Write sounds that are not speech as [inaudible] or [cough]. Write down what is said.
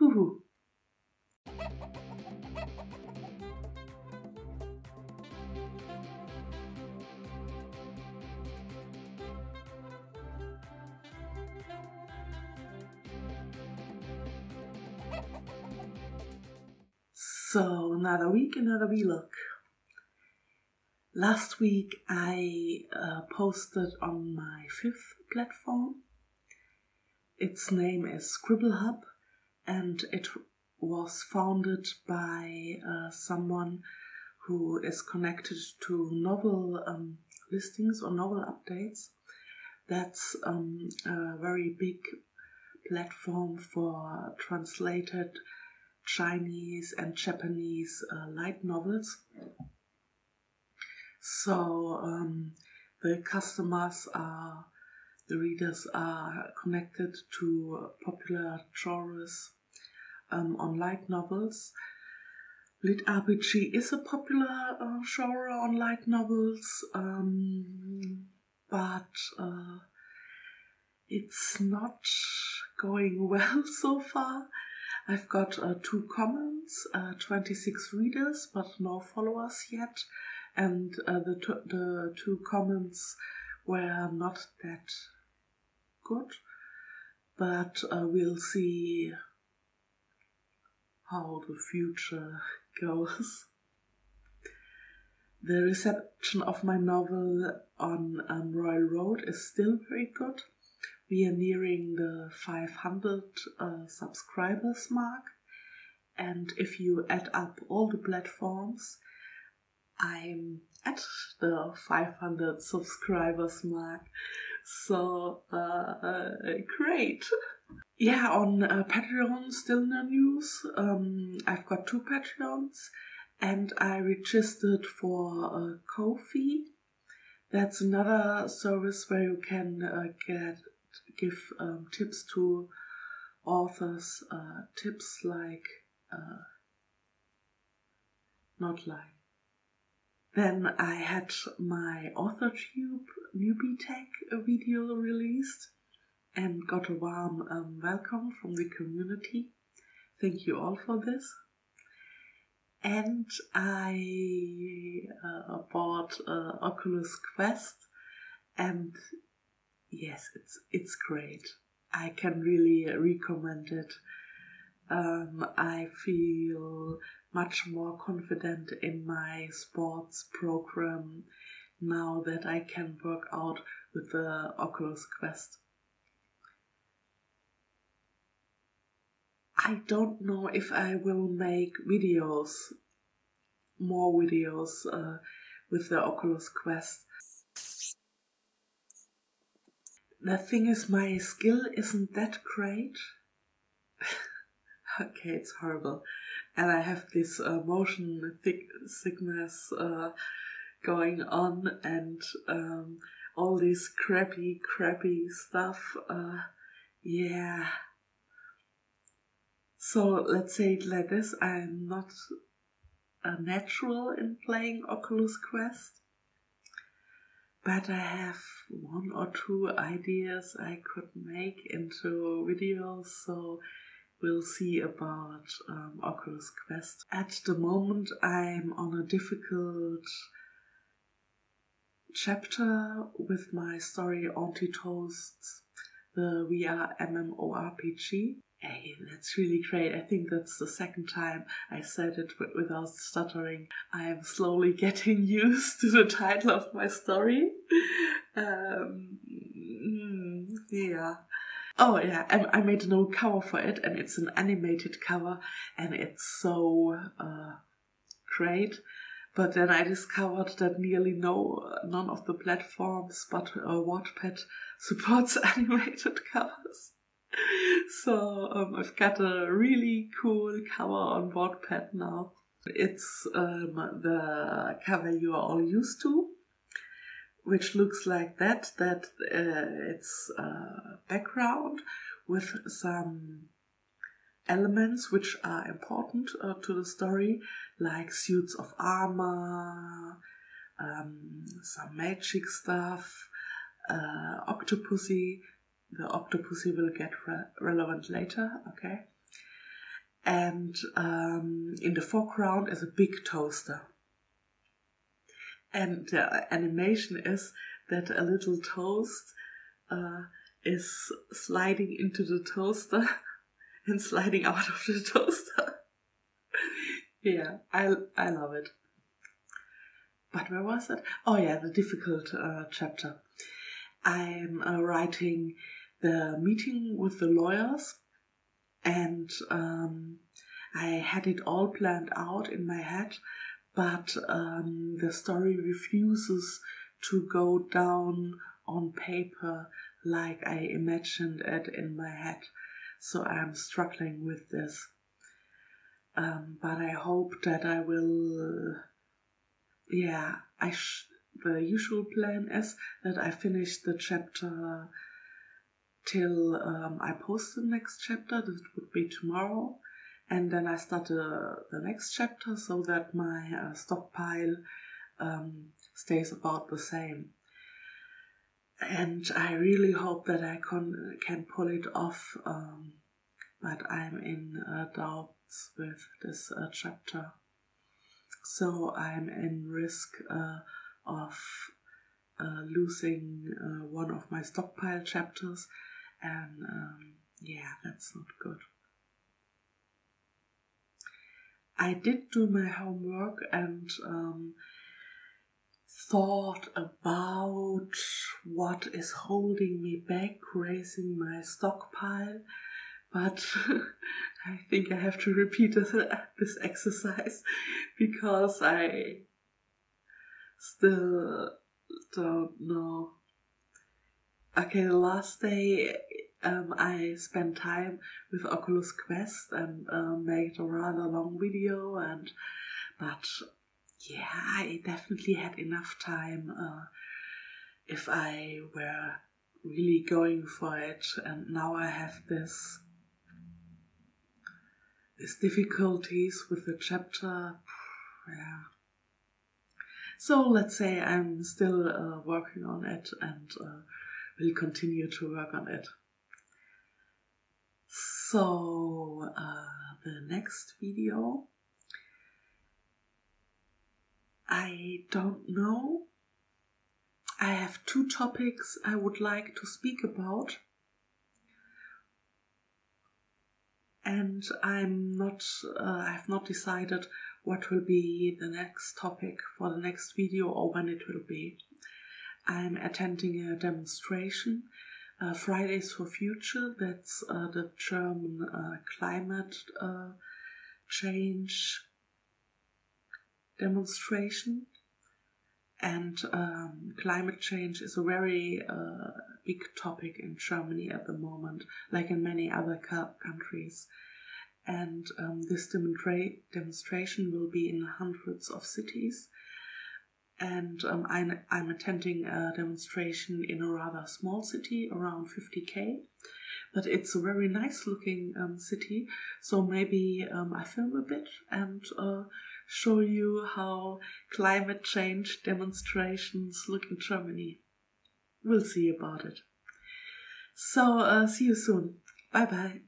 Huhu. So, another week, another vlog. Last week I uh, posted on my fifth platform. Its name is Scribble Hub and it was founded by uh, someone who is connected to novel um, listings or novel updates. That's um, a very big platform for translated Chinese and Japanese uh, light novels. So um, the customers are, the readers are connected to popular genres um, on light novels. Lit RPG is a popular uh, genre on light novels, um, but uh, it's not going [laughs] well so far. I've got uh, two comments, uh, 26 readers, but no followers yet. And uh, the, the two comments were not that good, but uh, we'll see how the future [laughs] goes. The reception of my novel on um, Royal Road is still very good we are nearing the 500 uh, subscribers mark and if you add up all the platforms i'm at the 500 subscribers mark. So uh, uh, great. Yeah on uh, patreon still no news. Um, i've got two patreons and i registered for uh, Ko-fi. That's another service where you can uh, get give um, tips to authors, uh, tips like uh, not like. Then I had my AuthorTube newbie tag video released and got a warm um, welcome from the community. Thank you all for this. And I uh, bought uh, Oculus Quest and yes, it's it's great. I can really recommend it. Um, I feel much more confident in my sports program now that I can work out with the Oculus Quest. I don't know if I will make videos, more videos uh, with the Oculus Quest the thing is, my skill isn't that great. Okay, it's horrible. And I have this uh, motion thick sickness uh, going on and um, all this crappy, crappy stuff. Uh, yeah. So let's say it like this I'm not a natural in playing Oculus Quest but I have one or two ideas I could make into videos, so we'll see about um, Oculus Quest. At the moment, I'm on a difficult chapter with my story Auntie Toasts, the VR MMORPG. Hey, that's really great. I think that's the second time I said it without stuttering. I am slowly [laughs] getting used to the title of my story. [laughs] Um, mm, yeah. Oh yeah, I, I, made a new cover for it, and it's an animated cover, and it's so uh, great. But then I discovered that nearly no, none of the platforms but uh, Wattpad [laughs] supports [laughs] animated covers. so um, I've got a really cool cover on Wattpad now. It's um, the cover you are all used to, which looks like that. That uh, it's a background with some elements which are important uh, to the story, like suits of armor, um, some magic stuff, uh, the Octopussy will get re relevant later, okay? and um, in the foreground is a big toaster. And the animation is that a little toast uh, is sliding into the toaster [laughs] and sliding out of the toaster. [laughs] yeah, I I love it. But where was it? Oh yeah, the difficult uh, chapter. I'm uh, writing the meeting with the lawyers, and um, I had it all planned out in my head, but um, the story refuses to go down on paper like I imagined it in my head. So I'm struggling with this. Um, but I hope that I will. Yeah, I. Sh- the usual plan is that I finish the chapter till um, I post the next chapter. That would be tomorrow, and then I start the, the next chapter so that my uh, stockpile um, stays about the same. And I really hope that I can can pull it off, um, but I'm in uh, doubts with this uh, chapter. So I'm in risk uh, of uh, losing uh, one of my stockpile chapters, and um, yeah, that's not good. I did do my homework and um, thought about what is holding me back raising my stockpile, but [laughs] I think I have to repeat this, exercise [laughs] because I still don't know. Okay, the last day um, I spent time with Oculus Quest and uh, made a rather long video, and but yeah, I definitely had enough time uh, if I were really going for it, and now I have this these difficulties with the chapter. Yeah. So let's say I'm still uh, working on it and uh, will continue to work on it. So uh, the next video, I don't know. I have two topics I would like to speak about. And I'm not, uh, I have not decided what will be the next topic for the next video or when it will be. I'm attending a demonstration uh, Fridays for Future, that's uh, the German uh, climate uh, change demonstration. And um, climate change is a very uh, big topic in Germany at the moment, like in many other countries. And um, this demonstra- demonstration will be in hundreds of cities and um, I'm, I'm, attending a demonstration in a rather small city, around 50k. But it's a very nice looking um, city, so maybe um, I film a bit and uh, show you how climate change demonstrations look in Germany. We'll see about it. So, uh, see you soon. Bye bye.